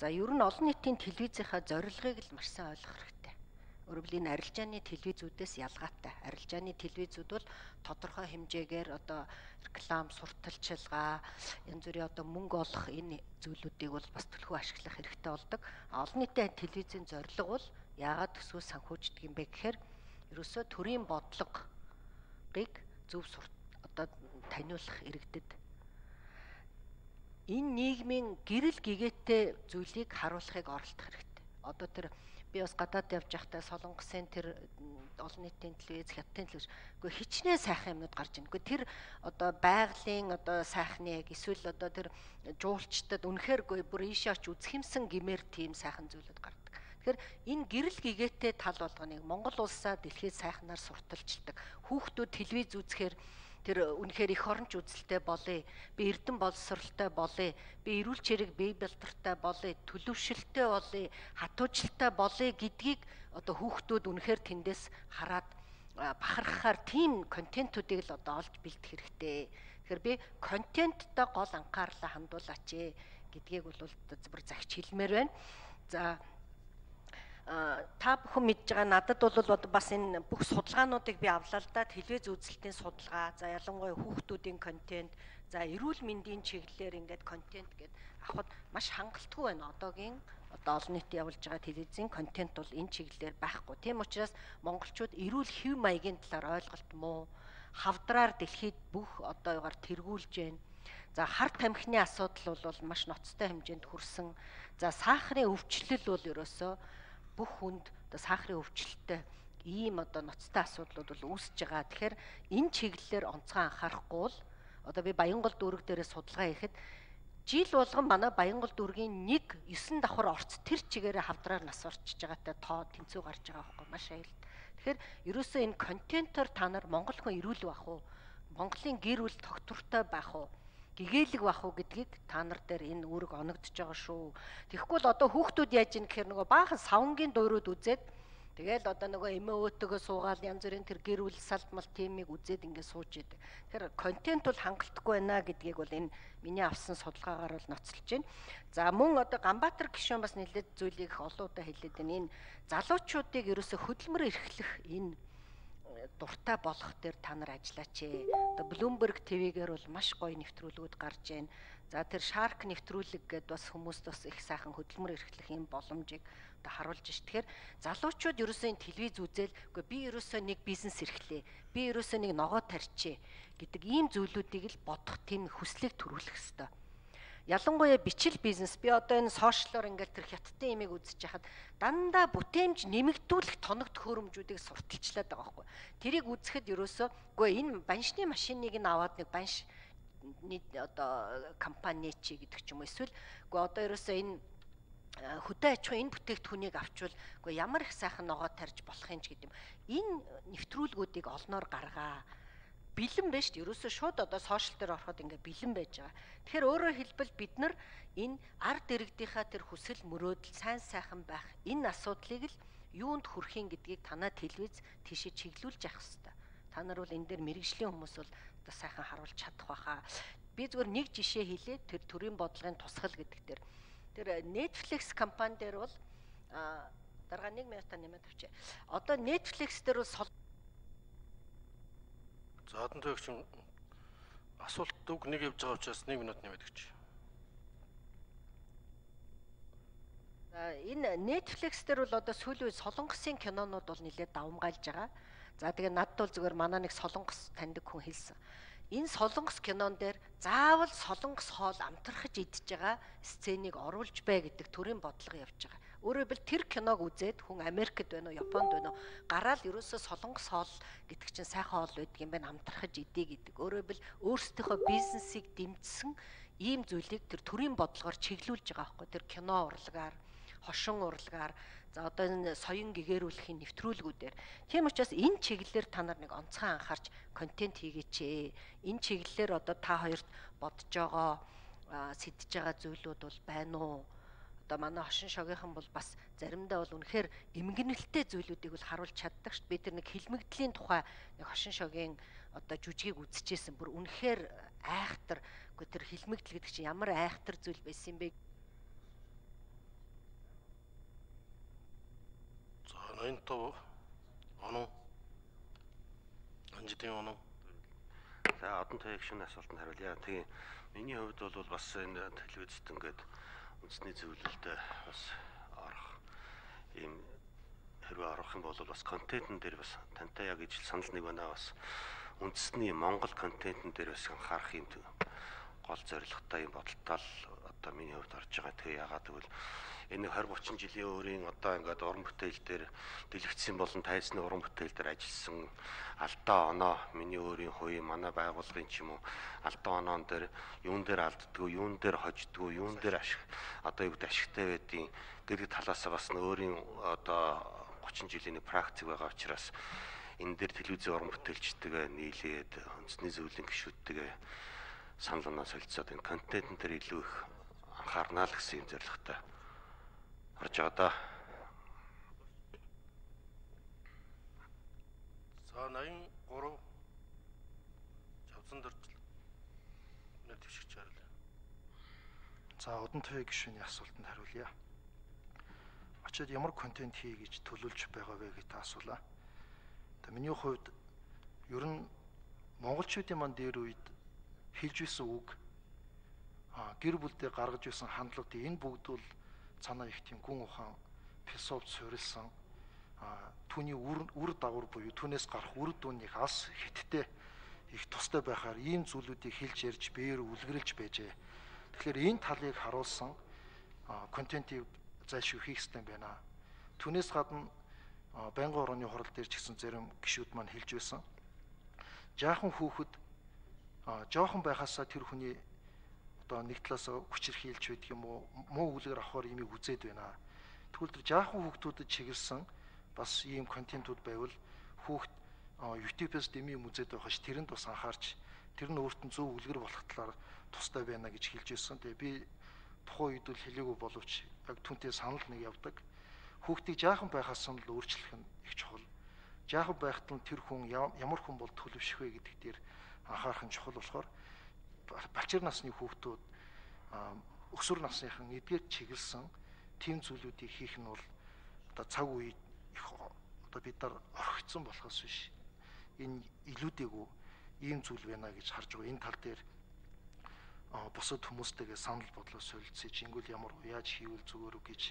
За ер нь олон нийтийн телевизийнхаа зорилгыг л маш сайн ойлгох хэрэгтэй. Энэ арилжааны телевизүүдээс ялгаатай. Арилжааны телевизүүд бол тодорхой хэмжээгээр одоо реклам, сурталчилгаа, янз бүрийн одоо мөнгө олох энэ зүйлүүдийг бол бас төлхөө ашиглах хэрэгтэй болдог. Олон нийтийн телевизийн зорилго бол яагаад төсвөө санхүүждэг юм бэ гэхээр ерөөсөө төрийн бодлогыг зөв одоо таниулах иргэдэд энэ нийгмийн гэрэл гэгээтэй зүйлийг харуулахыг оролдох хэрэгтэй. Одоо тэр би бас гадаад явж байхдаа Солонгосын тэр олон нийтийн телевиз, хятадын телевиз үгүй хичнээн сайхан юмнууд гарч ийн. Үгүй тэр одоо байгалийн одоо сайхны яг эсвэл одоо тэр жуулчдад үнэхээр үгүй бүр ийшээ очиж үзэх юмсан гимээр тийм сайхан зүйлүүд гардаг. Тэгэхээр энэ гэрэл гэгээтэй тал болгоныг Монгол улсаа дэлхийд сайхнаар сурталчилдаг. Хүүхдүүд телевиз үзэхээр тэр үнэхээр их оронч үзэлтэй болъё. Би эрдэн боловсралтай болъё. Би эрүүл чирэг бие бэлтартай болъё. Төлөвшөлтэй болъё. Хатуужилтай болъё гэдгийг одоо хүүхдүүд үнэхээр тэндээс хараад бахархахаар тийм контентуудыг л одоо олж бэлдэх хэрэгтэй. Тэгэхээр би контенттой гол анхаарлаа хандуулаач гэдгийг бол зөвхөн загч хэлмээр байна. За та бүхэн мэдж байгаа надад бол бас энэ бүх судалгаануудыг би авлаа л да. Телевиз үзэлтийн судалгаа за ялангуяа хүүхдүүдийн контент за эрүүл мэндийн чиглэлээр ингээд контент гэд авахд маш хангалтгүй байна. Одоогийн одоо олон нийт явуулж байгаа телевизийн контент бол энэ чиглэлээр байхгүй. Тийм учраас монголчууд эрүүл хэв маягийн талаар ойлголт муу. Хавдраар дэлхийд бүх одоо югаар тэргүүлж байна За хар тамхины асуудал бол маш ноцтой хэмжээнд хүрсэн. За сахарын өвчлөл бол ерөөсөө бүх хүнд одоо сахарын өвчлөлттэй ийм одоо ноцтой асуудлууд бол үүсэж байгаа. Тэгэхээр энэ чиглэлээр онцгой анхаарахгүй бол одоо би Баянгол дүүрэг дээрээ судалгаа хийхэд жил болгон манай Баянгол дүүргийн нэг 9 давхар орц тэр чигээрээ хавдраар нас орчиж байгаатай тоо тэнцүү гарч байгаа байхгүй маш аюул. Тэгэхээр ерөөсөө энэ контентоор та нар монгол хүн ирүүл бах уу? Монголын гэр бүл тогтвортой байх уу? Гэгээлэг бах уу гэдгийг та нар дээр энэ үүрэг оногдож байгаа шүү. Тэгэхгүй л одоо хүүхдүүд яаж ийн гэхээр нөгөө баахан савнгийн дуурууд үзээд тэгэл одоо нөгөө эмээ өөтөгөө суугаал янз бүрийн тэр гэр бүл салбмал тиймийг үзээд ингэ сууж идэг. Тэгэхээр контент бол хангалтгүй байна гэдгийг бол энэ миний авсан судалгаагаар бол ноцолж байна. За мөн одоо Ганбаатар гишүүн бас нэлээд зүйлийг олон удаа хэлээд байна. Энэ залуучуудыг ерөөсө хөдөлмөр эрхлэх энэ дуртай болох дээр та нар ажиллаач ээ. Одоо Bloomberg TV-гээр бол маш гоё нэвтрүүлгүүд гарч байна. За тэр Shark нэвтрүүлэг гэдээ бас хүмүүст бас их сайхан хөдөлмөр эрхлэх юм боломжийг одоо харуулж ш. Тэгэхээр залуучууд ерөөсөө телевиз үзэл үгүй би ерөөсөө нэг бизнес эрхлэе. Би ерөөсөө нэг ногоо тарьчээ гэдэг ийм зүйлүүдийг л бодох тийм хүслийг төрүүлэх хэрэгтэй ялангуяа бичил бизнес би одоо энэ сошиалор ингээл тэр хятадын имийг үзэж хахад дандаа бүтээмж нэмэгдүүлэх тоног төхөөрөмжүүдийг сурталчлаад байгаа байхгүй. Тэрийг үзэхэд ерөөсөө үгүй энэ баншны машиныг нь аваад нэг банш одоо компани чи гэдэг ч юм уу эсвэл үгүй одоо ерөөсөө энэ хөдөө аж ахуйн энэ бүтээгдэхүүнийг авчвал үгүй ямар их сайхан ногоо тарьж болох юм ч гэдэг юм. Энэ нэвтрүүлгүүдийг олноор гаргаа бэлэн байж шүү дээ. Ерөөсөө шууд одоо сошиал дээр ороход ингээ бэлэн байж байгаа. Тэгэхээр өөрөөр хэлбэл бид нар энэ ард иргэдийнхаа тэр хүсэл мөрөөдөл сайн сайхан байх энэ асуудлыг л юунд хүрхийн гэдгийг танаа телевиз тийшээ чиглүүлж явах хэрэгтэй. Та нар бол энэ дээр мэрэгжлийн хүмүүс бол одоо сайхан харуулж чадах байхаа. Би зүгээр нэг жишээ хэлээ тэр төрийн бодлогын тусгал гэдэг дээр. Тэр Netflix компани дээр бол дараага 1 минутаа нэмээд авчаа. Одоо Netflix дээр бол За одон төгч асуулт үг нэг явж байгаа учраас 1 минут нэмээд өгч. За энэ Netflix дээр бол одоо сүүлийн солонгосын кинонууд бол нэлээд давмгайлж байгаа. За тэгээ надд бол зүгээр манай нэг солонгос таньдаг хүн хэлсэн. Энэ солонгос кинон дээр заавал солонгос хоол амтрахж идж байгаа сценийг оруулж бай гэдэг төрлийн бодлого явж байгаа. Өөрөөр хэлбэл тэр киног үзээд хүн Америкт байна уу, Японд байна уу гараал ерөөсөө солонгос хоол гэдэг чинь сайхан хоол байдаг юм байна амтрахж идэ гэдэг. Өөрөөр хэлбэл өөрсдийнхөө бизнесийг дэмжсэн ийм зүйлийг тэр төрийн бодлогоор чиглүүлж байгаа байхгүй. Тэр кино урлагаар хошин урлагаар за одоо энэ соён гэгэрүүлэхийн нэвтрүүлгүүдээр. Тийм учраас энэ чиглэлээр та нар нэг онцгой анхаарч контент хийгээч ээ энэ чиглэлээр одоо та хоёрт бодож байгаа сэтж байгаа зүйлүүд бол байна уу одоо манай хошин шогийнхан бол бас заримдаа бол үнэхээр эмгэнэлтэй зүйлүүдийг бол харуулж чаддаг шүү. Бид нэг хилмигдлийн тухай нэг хошин шогийн одоо жүжигийг үзчихсэн бүр үнэхээр айхтар үгүй тэр хилмигдэл гэдэг чинь ямар айхтар зүйл байсан юм бэ? За 85 оноо анжидын оноо За одон таяг шинэ асуултанд хариулъя. Тэгээ миний хувьд бол бас энэ телевизэд ингээд үндэсний зөвлөлтөд бас орох ийм хэрвээ орох юм бол бас контентн дээр бас тантай яг ижил санал нэг байна. Бас үндэсний Монгол контентн дээр бас анхаарах юм гол зорилготой юм бодолтой л одоо миний хувьд орж байгаа. Тэгээ ягаад гэвэл энэ 20 30 жилийн өөрийн одоо ингээд уран бүтээл дээр дэлгэцсэн болон тайзны уран бүтээл дээр ажилласан алдаа оноо миний өөрийн хувийн манай байгууллагын ч юм уу алдаа оноон дээр юун дээр алддгүү юун дээр хождгүү юун дээр ашиг одоо юу гэдэг ашигтай байдیں۔ гэдэг талаас бас өөрийн одоо 30 жилийн практик байгаа учраас энэ дээр телевизийн уран бүтээлчтэйгээ нийлээд үндэсний зөвлөлийн гишүүдтэйгээ санал оноо солилцоод энэ контентн дээр илүү их анхаарнаа л гэсэн юм зорилготой орж байгаа да. За 83 Жавсан дөржил. Нэ твшигч хариулъя. За удан төвийн гишүүний асуултанд хариулъя. Очоод ямар контент хий гэж төлөвлөж байгаа вэ та асуулаа. Тэгээ миний хувьд ер нь монголчуудын манд дээр үед хэлж исэн үг гэр бүлдээ гаргаж исэн хандлага энэ бүгд бол цанаа их тийм гүн ухаан философи суурилсан түүний үр дагавар буюу түүнээс гарах үр дүн их алс хиттэй их тустай байхаар ийм зүйлүүдийг хэлж ярьж бээр үлгэрлж байжээ. Тэгэхээр энэ талыг харуулсан контентийг зайлшгүй хийх хэрэгтэй байна. Түүнээс гадна байнгын орооны хурал дээр ч гэсэн зарим гişүүд маань хэлж байсан. Жаахан хүүхэд жоохон байхасаа тэр хүний одоо нэг талаас хүчирхийлж байдаг юм уу муу үлгэр авахар имийг үзээд байна. Тэгвэл тэр жаахан хүүхдүүдэд чиглэсэн бас ийм контентууд байвал хүүхд YouTube-с дэми юм үзээд байхаш тэрэнд бас анхаарч тэр нь өөрт нь зөв үлгэр болох талаар тустай байна гэж хэлж ирсэн. Тэгээ би тухайн үед л хэлээгүй боловч яг түнтэй санал нэг явдаг. Хүүхдийг жаахан байхаас нь л өөрчлөх нь их чухал. Жаахан байхад нь тэр хүн ямар хүн бол төлөвшөх вэ гэдэг дээр анхаарах нь чухал болохоор балчир насны хүүхдүүд өсвөр насныхан эдгээр чиглэсэн тийм зүйлүүдийг хийх нь бол одоо цаг үед их одоо бид нар орхигдсон болохоос биш энэ илүүдээгүү ийм зүйл байна гэж харж байгаа. Энэ тал дээр бусад хүмүүстэйгээ санал бодлоо солилцож ингүүл ямар яаж хийвэл зүгээр үү гэж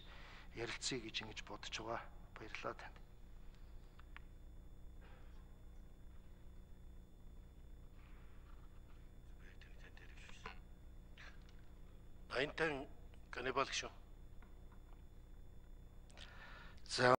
ярилцъя гэж ингэж бодож байгаа. Баярлалаа танд. Хайнтан каннибал шүү. За